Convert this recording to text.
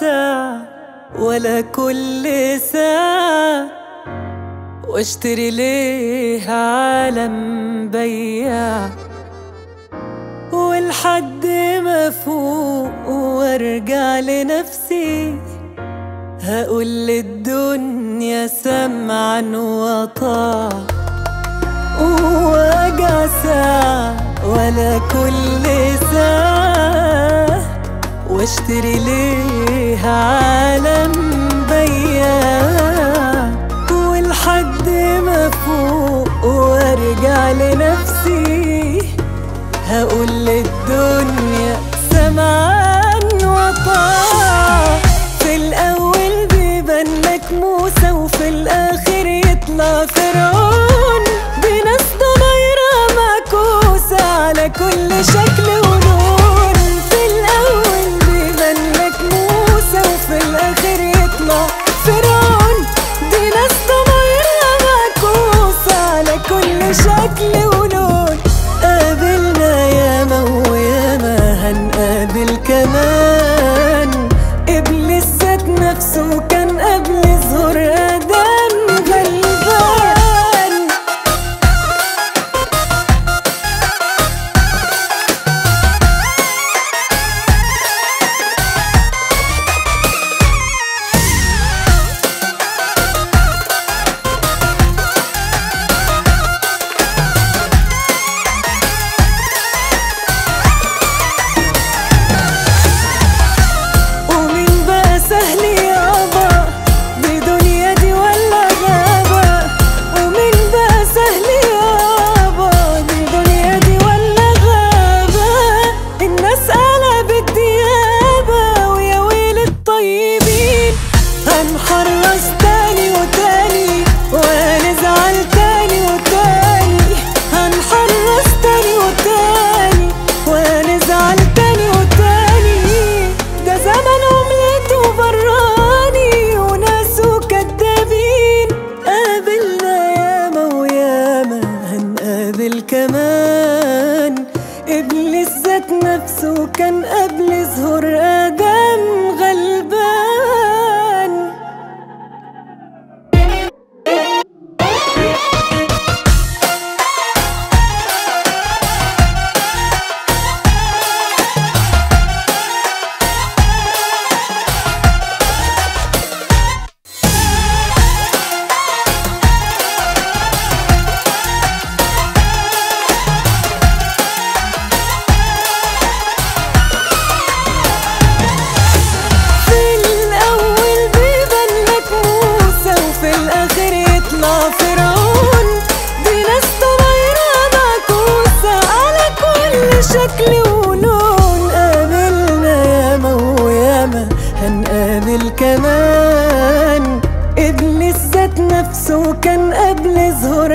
ساعة ولا كل ساعة واشتري ليه عالم بياع ولحد ما فوق وارجع لنفسي. هقول للدنيا سمعا وطاع. وجع ساعة ولا كل ساعة. واشتري ليه عالم بياع ولحد ما فوق وارجع لنفسي. هقول للدنيا سمعا وطاع. في الأول بيبان موسى وفي الآخر يطلع فرعون. بناس ضمايرها معكوسة على كل شكل. تاني وتاني تاني وتاني. هنحرص تاني وتاني تاني وتاني. ده زمن وناسه كدابين. قابلنا ياما وياما هنقابل كمان. إبليس ذات نفسه كان قبل ظهور آدم. هنقابل كمان إبليس ذات نفسه كان قبل ظهور